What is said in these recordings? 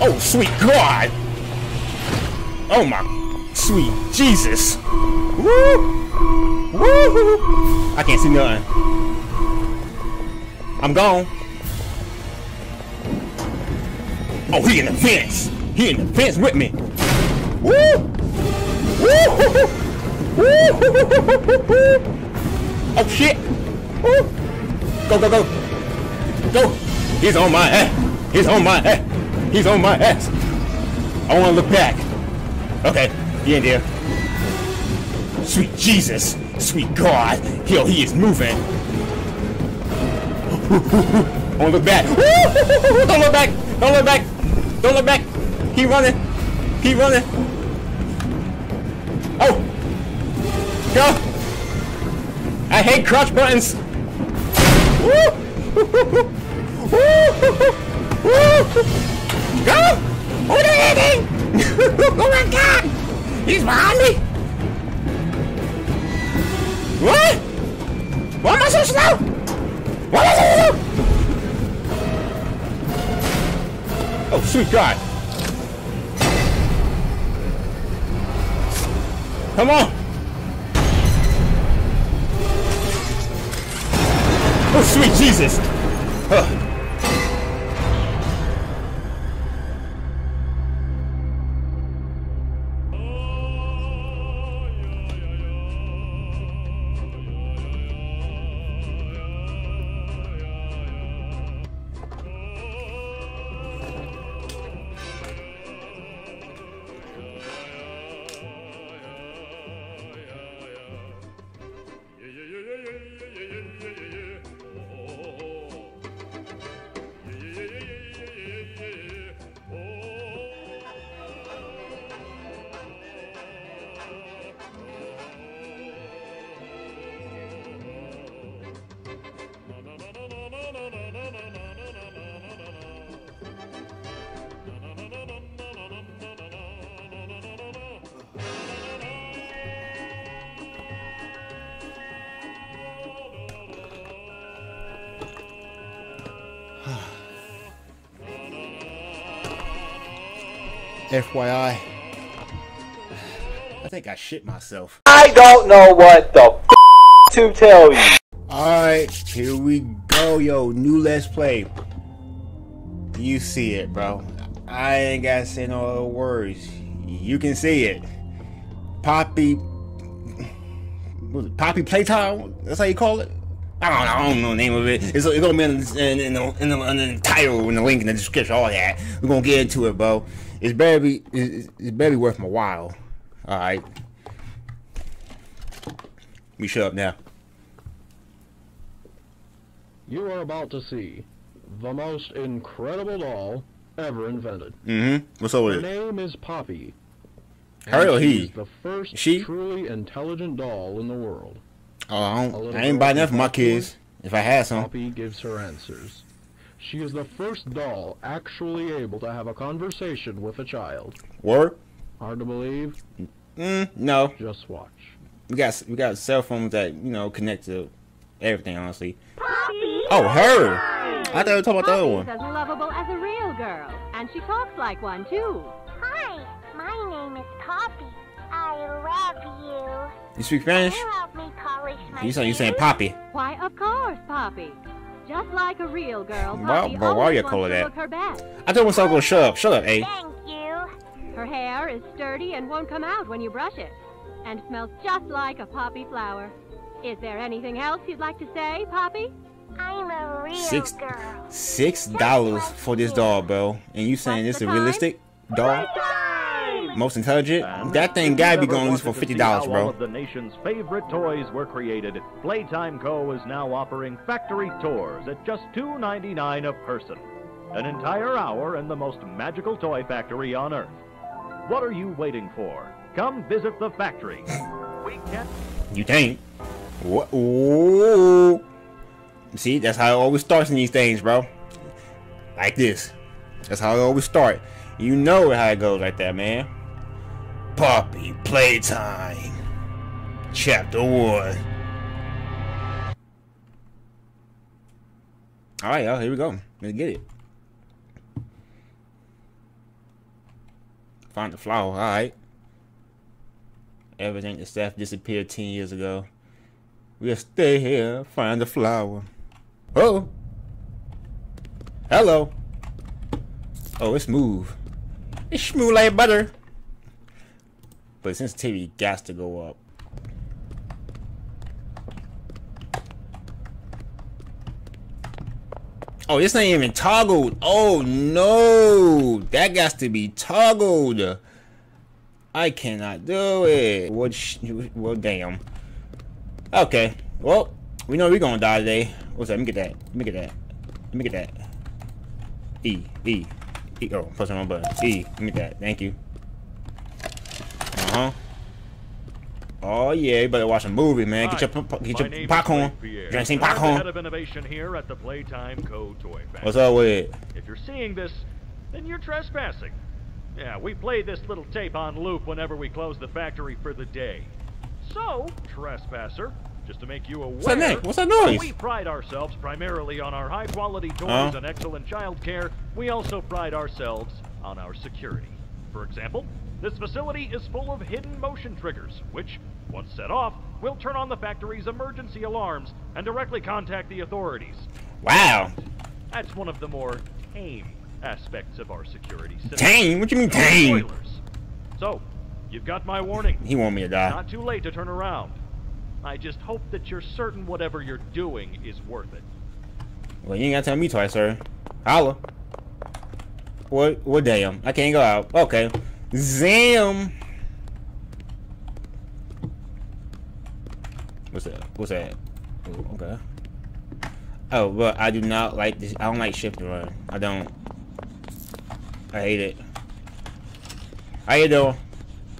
Oh, sweet God! Oh my sweet Jesus! Woo! Woo! I can't see nothing. I'm gone. Oh, he in the fence. He in the fence with me. Woo! Woo! Woo! Oh shit! Woo! Go, go, go! Go! He's on my head. He's on my ass! He's on my ass! I wanna look back. Okay, he in there. Sweet Jesus! Sweet God! Yo, he is moving! I wanna look back! Don't look back! Don't look back! Don't look back! Keep running! Keep running! Oh! Go! I hate crouch buttons! Go! Who did anything? oh my god! He's behind me! What? Why am I so slow? Why am I so slow? Oh, sweet God. Come on. Oh, sweet Jesus. Huh. FYI, I think I shit myself. I don't know what the f- to tell you. Alright, here we go, yo. New Let's Play. You see it, bro. I ain't gotta say no other words. You can see it. Poppy. Was it Poppy Playtime? That's how you call it? I don't know, I don't know the name of it. It's, it's gonna be in, in, in, the, in, the, in the title, in the link, in the description, all that. We're gonna get into it, bro. It's better be, it's, it's better be worth my while. Alright. We shut up now. You are about to see the most incredible doll ever invented. Mm-hmm. What's up with Her it? name is Poppy. Her or he? the first She? truly intelligent doll in the world. Oh, I, I ain't buying nothing for my kids. If I had some. Poppy gives her answers. She is the first doll actually able to have a conversation with a child. Word? Hard to believe? Mm, no. Just watch. We got we got cell phones that you know connect to everything. Honestly. Poppy! Oh, her. I thought we were talking about the other Poppy's one. as lovable as a real girl, and she talks like one too. Hi, my name is Poppy. I love you. You speak Can Spanish? you help me polish my You saying you saying? Poppy? Why, of course, Poppy. Just like a real girl, Why- Poppy but why always you wants call her that? look her best. I told myself go shut up. Shut up, A. Thank you. Her hair is sturdy and won't come out when you brush it, and smells just like a poppy flower. Is there anything else you'd like to say, Poppy? I'm a real Six girl. six dollars for this doll, bro. And you saying What's this the a realistic doll? Most intelligent? That thing gotta be going at least for fifty dollars, bro. All of the nation's favorite toys were created. Playtime Co. is now offering factory tours at just $2.99 a person. An entire hour in the most magical toy factory on Earth. What are you waiting for? Come visit the factory. We can You think? What? Ooh. See, that's how it always starts in these things, bro. Like this. That's how it always start. You know how it goes like that, man. Poppy Playtime. Chapter one. All right, y'all. Here we go. Let's get it. Find the flower. All right. Everything the staff disappeared ten years ago. We'll stay here. Find the flower. Oh. Hello. Oh, it's smooth. It's smooth like butter. But sensitivity got to go up. Oh, this ain't even toggled. Oh no, that got to be toggled. I cannot do it. What? Well, damn. Okay. Well, we know we're gonna die today. What's that? Let me get that. Let me get that. Let me get that. E E E. Oh, press the wrong button. E. Let me get that. Thank you. Uh huh. Oh yeah, you better watch a movie, man. Get your get your popcorn. You ain't seen I'm head popcorn? of innovation here at the Playtime Co. Toy Factory. What's up with it? If you're seeing this, then you're trespassing. Yeah, we play this little tape on loop whenever we close the factory for the day. So, trespasser, just to make you aware, What's that name? What's that noise? we pride ourselves primarily on our high-quality toys Huh? and excellent child care. We also pride ourselves on our security. For example, this facility is full of hidden motion triggers, which, once set off, will turn on the factory's emergency alarms and directly contact the authorities. Wow. That's one of the more tame aspects of our security system. Tame? What do you mean tame? spoilers. So, you've got my warning. He want me to die. Not too late to turn around. I just hope that you're certain whatever you're doing is worth it. Well, you ain't gotta tell me twice, sir. Holla. What? What damn? I can't go out. Okay. Zam. What's that? What's that? Ooh, okay. Oh, but I do not like this. I don't like shift and run. I don't. I hate it. How you doing?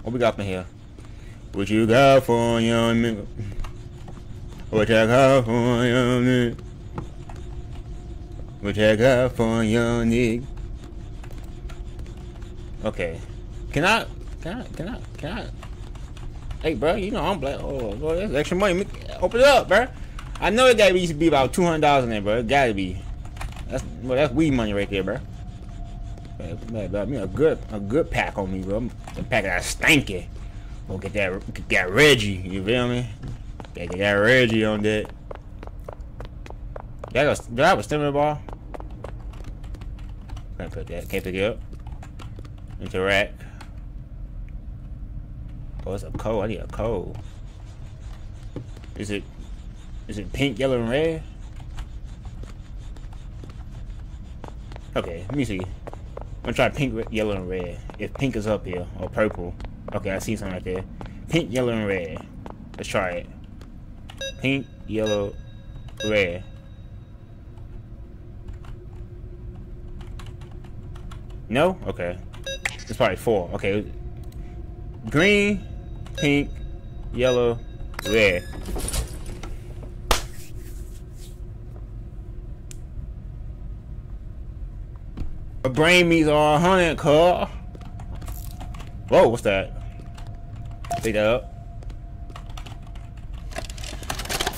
What we got from here? What you got for your nigga? What you got for your nigga? What you got for young nigga? Okay. Can I? Can I? Can I? Can I? Hey, bro, you know I'm black. Oh, boy, that's extra money. Open it up, bro. I know it gotta be, be about two hundred dollars in there, bro. It gotta be. That's well, that's weed money right there, bro. Man, bro, me a good a good pack on me, bro. A pack that stanky. Go get that get that Reggie. You feel me? Gotta get that Reggie on that. That was, I have a stimmer ball? Can't put that. Can't pick it up. Interact. Oh, it's a code. I need a code. Is it? Is it pink, yellow, and red? Okay, let me see. I'm gonna try pink, yellow, and red. If pink is up here or purple. Okay, I see something right there. Pink, yellow, and red. Let's try it. Pink, yellow, red. No? Okay. It's probably four. Okay. Green, pink, yellow, red. A brain meats are a hundred, car. Whoa, what's that? Pick that up.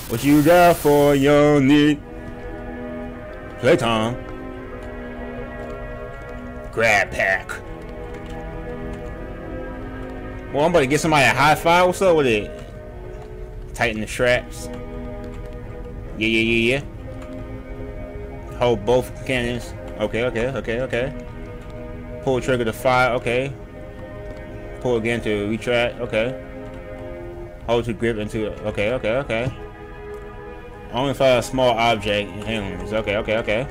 What you got for your need? Playtime. Grab pack. Well, I'm about to get somebody a high five. What's up with it? Tighten the straps. Yeah, yeah, yeah, yeah. Hold both cannons. Okay, okay, okay, okay. Pull trigger to fire. Okay. Pull again to retract. Okay. Hold to grip into. Okay, okay, okay. Only fire a small object. Hands. Okay, okay, okay.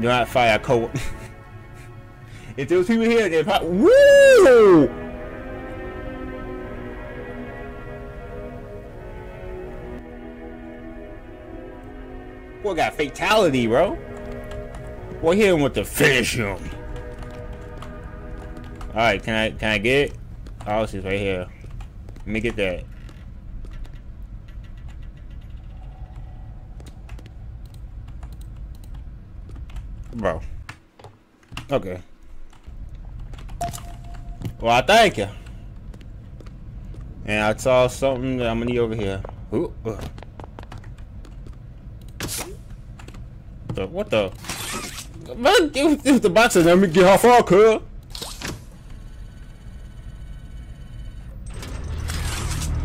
Do not fire a co. if there was people here, they probably. Woo! Boy got fatality, bro. Boy, hit him with the finish him. All right, can I can I get it? Oh, it's right here. Let me get that. Bro. Okay. Well, I thank you. And I saw something that I'm gonna need over here. Ooh. The, what the? Man, give the box and let me get her far, girl.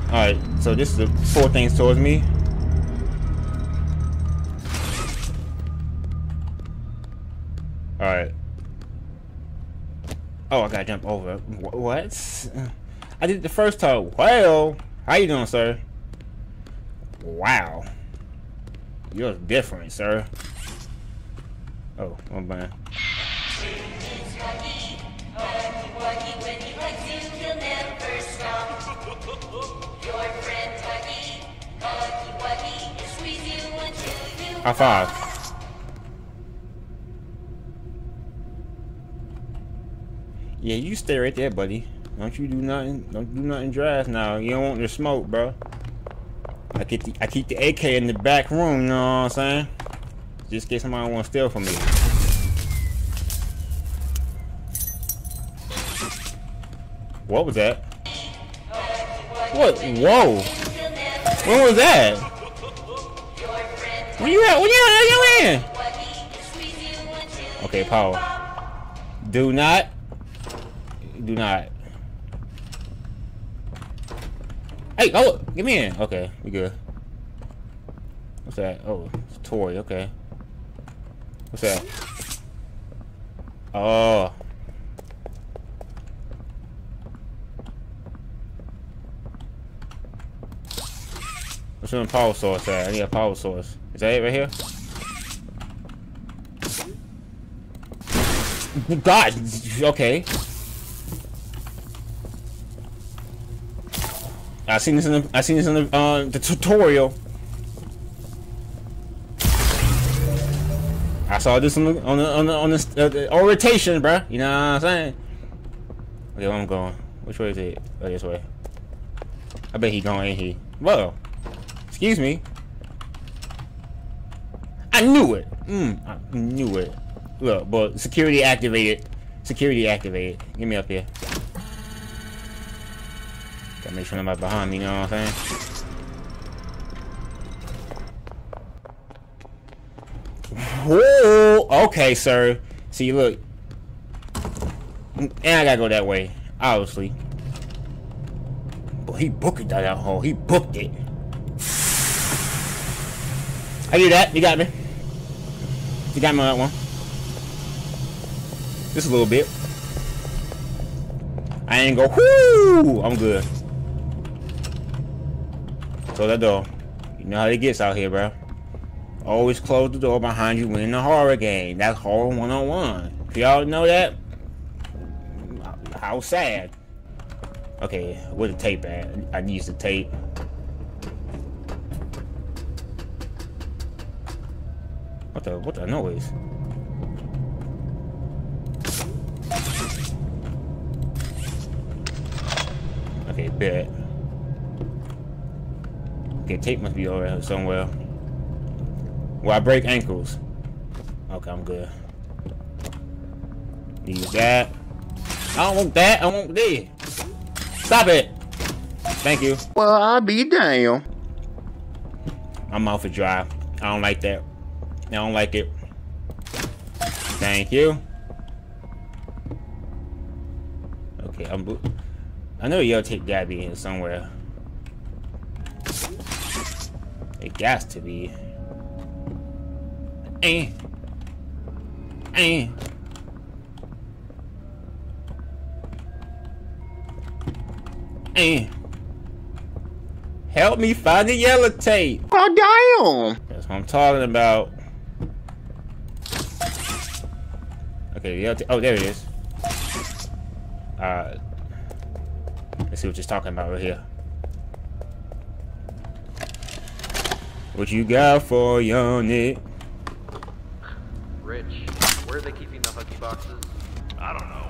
Alright, so this is the four things towards me. Alright. Oh, I gotta jump over. Wh- What? I did the first time. Well, how you doing, sir? Wow. You're different, sir. Oh, oh man. High five. Yeah, you stay right there, buddy. Don't you do nothing. Don't do nothing drastic now. You don't want the smoke, bro. I keep the I keep the AK in the back room. You know what I'm saying? Just in case somebody want to steal from me. What was that? What? Whoa! When was that? Where you at? Where you at? Where you? Okay, power. Do not. Do not. Hey, oh, get me in. Okay, we good. What's that? Oh, it's a toy. Okay. What's that? Oh. What's in the power source at? I need a power source. Is that it right here? God, okay. I seen this in the I seen this in the uh, the tutorial. I saw this on the on the on the, on the, uh, the orientation, bruh. You know what I'm saying? Okay, where I'm going? Which way is it? Oh, this way. I bet he going in here. Whoa. Excuse me. I knew it. Mm, I knew it. Look, but security activated. Security activated. Get me up here. Gotta make sure nobody's behind me, you know what I'm saying? Whoa! Okay, sir. See, look. And I gotta go that way, obviously. But he booked it, that hole. He booked it. I do that. You got me. You got me on that one. Just a little bit. I ain't go, whoo! I'm good. Close that door. You know how it gets out here, bro. Always close the door behind you when a horror game. That's horror 101. If y'all know that, how sad. Okay, where the tape at? I need the tape. What the what the noise? Okay, bet. Okay, tape must be over somewhere. Where I break ankles. Okay, I'm good. Use that. I don't want that. I want this. Stop it. Thank you. Well, I'll be damn. I'm off a drive. I don't like that. I don't like it. Thank you. Okay, I'm. I know your tape gotta be in somewhere. It got to be. Eh. Eh. Eh. Help me find the yellow tape. Oh damn! That's what I'm talking about. Okay, the yellow tape. Oh, there it is. Uh, let's see what you're talking about right here. What you got for young Nick? Rich, where are they keeping the Huggy boxes? I don't know.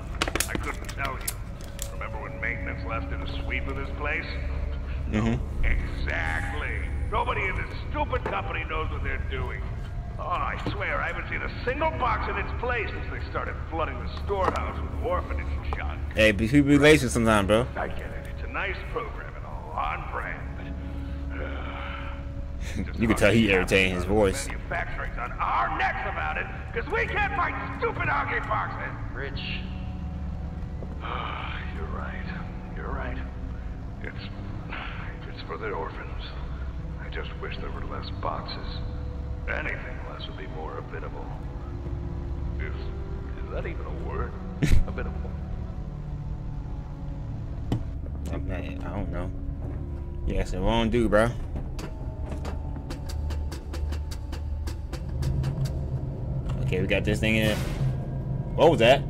I couldn't tell you. Remember when maintenance left in a sweep of this place? Mm-hmm. Exactly. Nobody in this stupid company knows what they're doing. Oh, I swear, I haven't seen a single box in its place since they started flooding the storehouse with orphanage junk. Hey, be people be lazy sometimes, bro. I get it. It's a nice program and all on brand, but... just You can tell he causing irritating his voice. Manufacturing's on our necks about it, because we can't fight stupid Huggy boxes. Rich, ah, You're right. You're right. It's it's It's for the orphans. I just wish there were less boxes. Anything less would be more habitable. Is, is that even a word? habitable. I'm not- I don't know. Yeah, it's the wrong dude, bro. Okay, we got this thing in. What was that?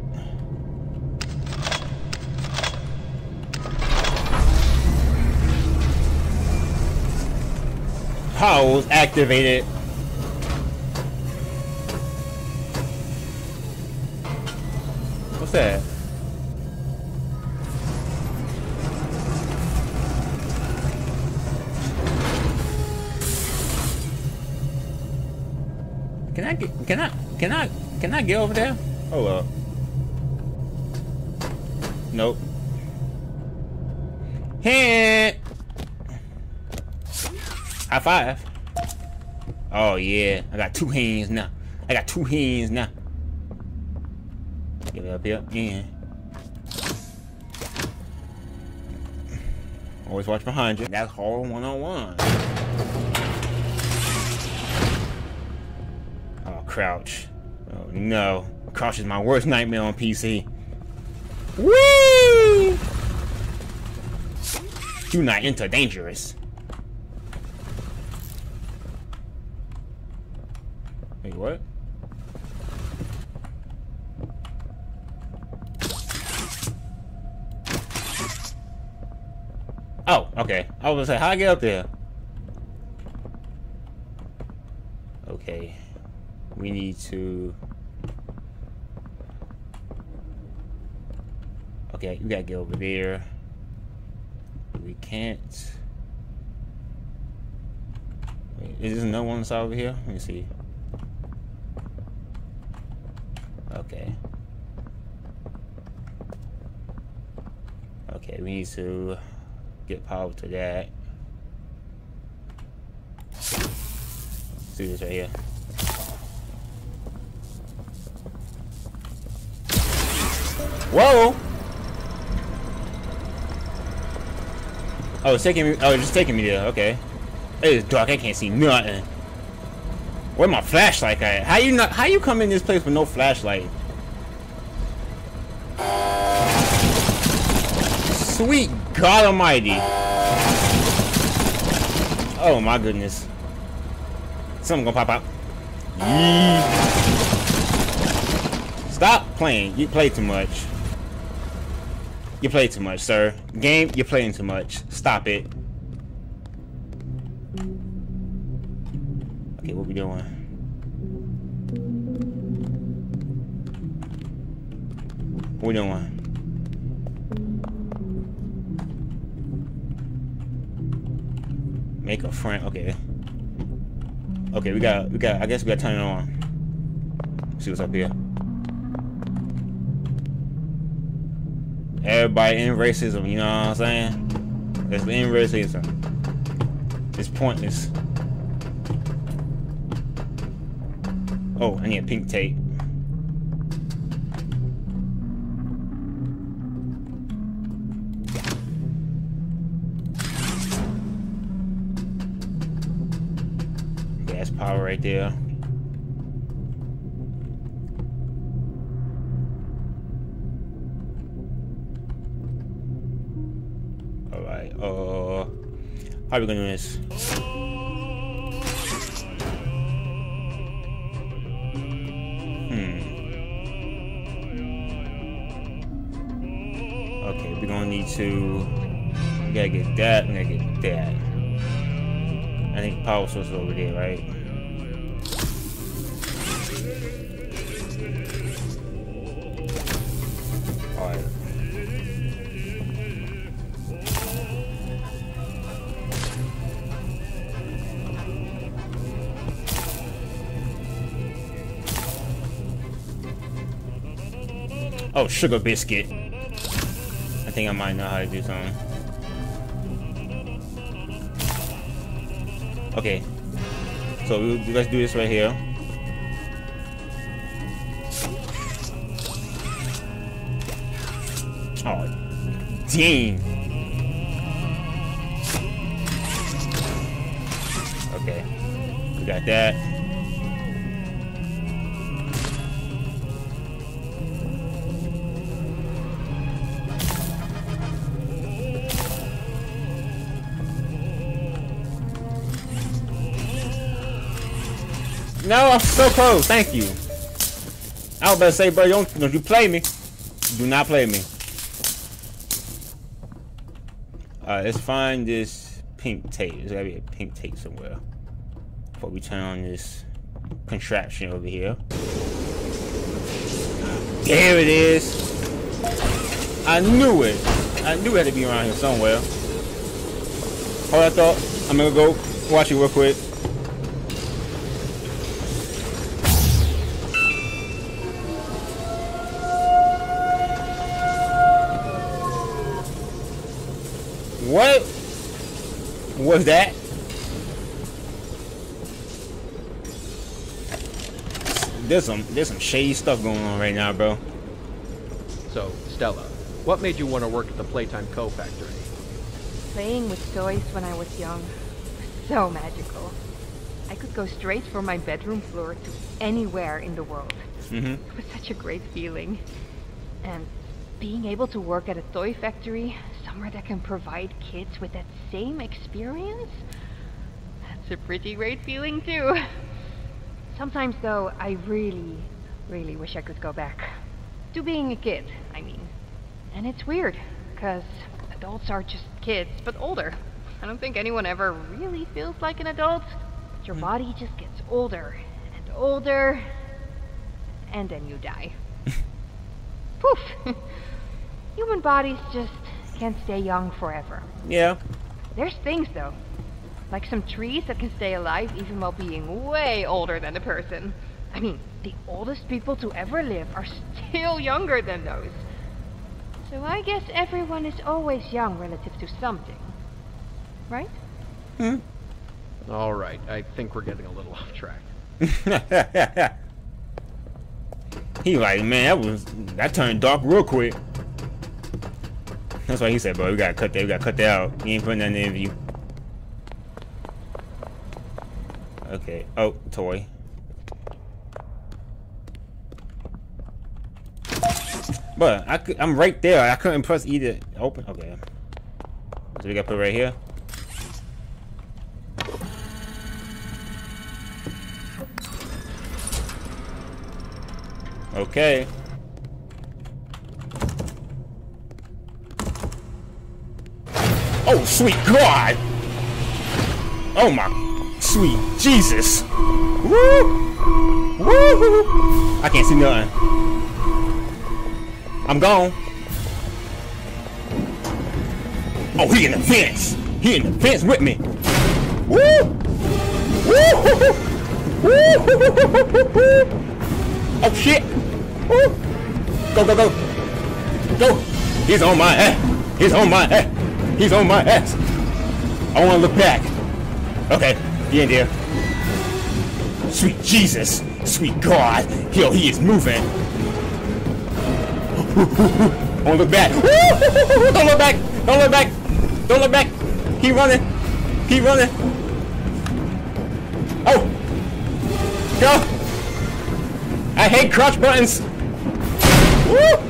House activated. What's that? Can I get? Can I? Can I? Can I get over there? Hold up. Nope. Hit. High five. Oh yeah, I got two hands now. I got two hands now. Get it up here. Yeah. Always watch behind you. That's horror one on one. Oh, crouch. No. Crouch is my worst nightmare on PC. Whee! Do not enter dangerous. Wait, what? Oh, okay. I was gonna say, how I get up there? Okay. We need to... Okay, we gotta get over there. We can't... Wait, is there no one over here? Let me see. Okay. Okay, we need to get power to that. Let's do this right here. Whoa! Oh, it's taking me. Oh, it's just taking me there. Okay. It is dark. I can't see nothing. Where my flashlight at? How you not? How you come in this place with no flashlight? Sweet God Almighty! Oh my goodness! Something gonna pop out. Yee. Stop playing. You play too much. You play too much, sir. Game, you're playing too much. Stop it. Okay, what we doing? What we doing? Make a friend. Okay. Okay, we got, we got. I guess we got to turn it on. See what's up here. Everybody in racism. You know what I'm saying? That's in racism. It's pointless. Oh, I need a pink tape. Gas power right there. How are we gonna do this? Hmm. Okay, we're gonna need to we gotta get that, we gotta get that. I think power source is over there, right? Alright. Oh, sugar biscuit. I think I might know how to do something. Okay. So let's do this right here. Oh, dang. Okay. We got that. No, I'm so close. Thank you. I was about to say, bro, don't, don't you play me. Do not play me. Alright, let's find this pink tape. There's gotta be a pink tape somewhere. Before we turn on this contraption over here. There it is. I knew it. I knew it had to be around here somewhere. Hold that thought. I'm gonna go watch it real quick. Was that? There's some there's some shady stuff going on right now, bro. So, Stella, what made you want to work at the Playtime Co. factory? Playing with toys when I was young was so magical. I could go straight from my bedroom floor to anywhere in the world. Mm-hmm. It was such a great feeling. And being able to work at a toy factory, somewhere that can provide kids with that same experience, that's a pretty great feeling too. Sometimes though, I really, really wish I could go back. To being a kid, I mean. And it's weird, because adults are just kids, but older. I don't think anyone ever really feels like an adult. But your hmm. body just gets older and older, and then you die. Poof! Human bodies just can't stay young forever. Yeah. There's things though. Like some trees that can stay alive even while being way older than a person. I mean, the oldest people to ever live are still younger than those. So I guess everyone is always young relative to something. Right? Hmm. All right, I think we're getting a little off track. he like, man, that was that turned dark real quick. That's why he said, bro, we gotta cut that, we gotta cut that out. He ain't putting that in interview. Okay. Oh, toy. But I could, I'm right there. I couldn't press either. Open. Okay. So we gotta put it right here. Okay. Oh, sweet God! Oh my sweet Jesus! Woo! Woo! I can't see nothing. I'm gone. Oh, he in the fence. He in the fence with me. Woo! Woo! Woo! Oh shit! Woo! Go, go, go! Go! He's on my ass! He's on my ass! He's on my ass! I wanna look back. Okay, he in there. Sweet Jesus! Sweet God! Yo, he is moving! I wanna look back! Don't look back! Don't look back! Don't look back! Keep running! Keep running! Oh! Go! I hate crouch buttons! Woo!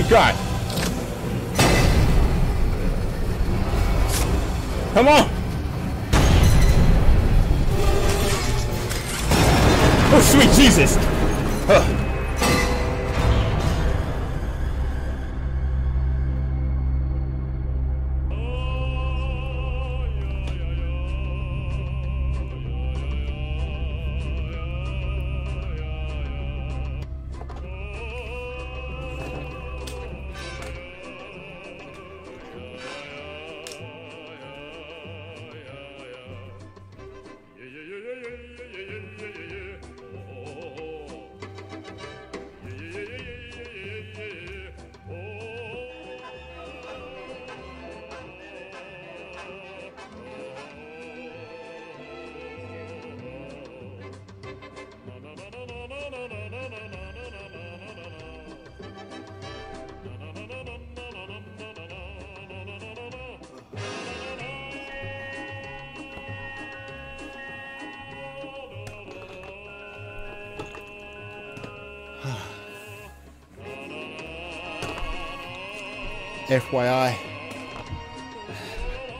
Sweet God. Come on! Oh, sweet Jesus! FYI.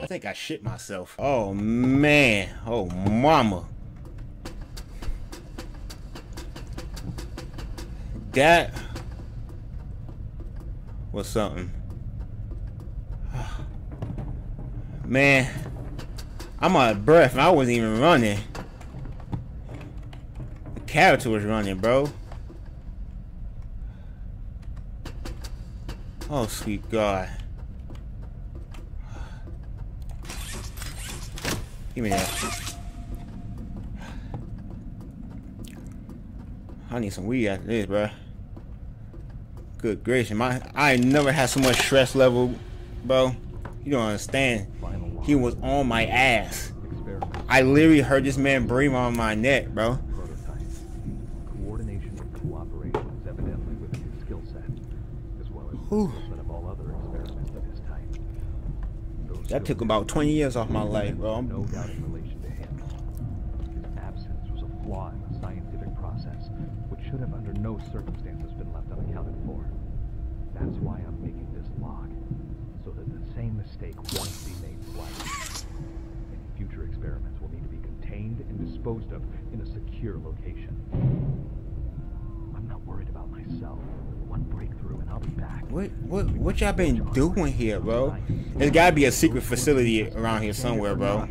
I think I shit myself. Oh man. Oh mama. That was something. Man, I'm out of breath I wasn't even running. The character was running, bro. Oh, sweet God. Give me that. I need some weed after this, bro. Good gracious, my I never had so much stress level, bro. You don't understand. He was on my ass. I literally heard this man breathe on my neck, bro. That took about 20 years off my life, bro. No doubt in relation to him. His absence was a flaw in the scientific process, which should have under no circumstances been left unaccounted for. That's why I'm making this log, so that the same mistake won't be made twice. Any future experiments will need to be contained and disposed of in a secure location. Worried about myself. One breakthrough and I'll be back. What what what y'all been doing here, bro? There's gotta be a secret facility around here somewhere, bro.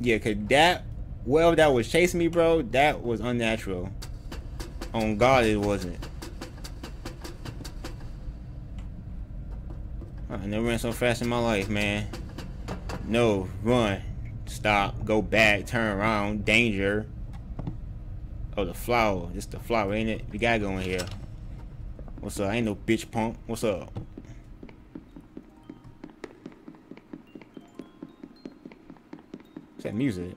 Yeah, cause that well that was chasing me, bro, that was unnatural. On God it wasn't. I never ran so fast in my life, man. No, run, stop, go back, turn around, danger. Oh, the flower. It's the flower, ain't it? We gotta go in here. What's up? I ain't no bitch punk. What's up? What's that music?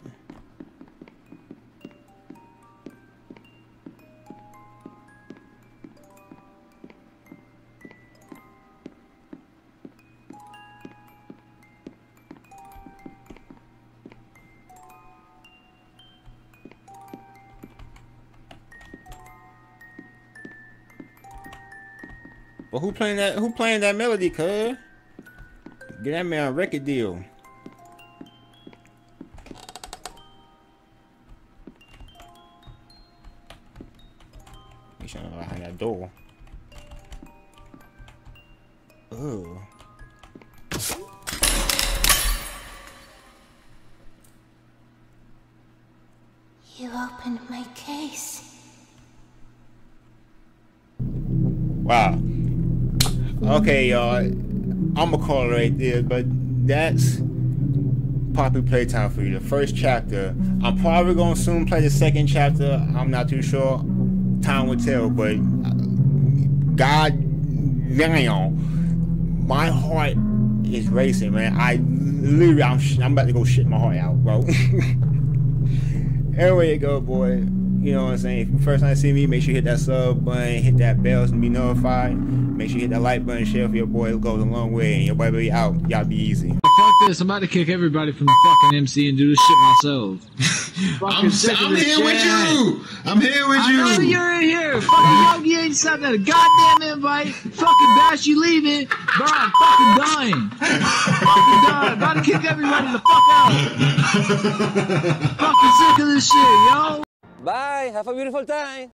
Who playing that? Who playing that melody, cuz? Get that man a record deal. Okay, y'all. I'ma call it right there, but that's Poppy Playtime for you. The first chapter. I'm probably gonna soon play the second chapter. I'm not too sure. Time will tell, but uh, God damn, my heart is racing, man. I literally, I'm, I'm about to go shit my heart out, bro. anyway, you go, boy. You know what I'm saying? If you first time see me, make sure you hit that sub button, hit that bell to be notified. Make sure you hit that like button, share for your boy. It goes a long way. And your boy be out. Y'all be easy. Fuck this, I'm about to kick everybody from the fucking MC and do this shit myself. I'm, sick of I'm this here with you. I'm here with I you. know you're in here. Fucking Yogi ain't sent a goddamn invite. Fucking Bash, you leaving. Bro, I'm fucking dying. fucking dying. About to kick everybody the fuck out. fucking sick of this shit, yo. Bye. Have a beautiful time.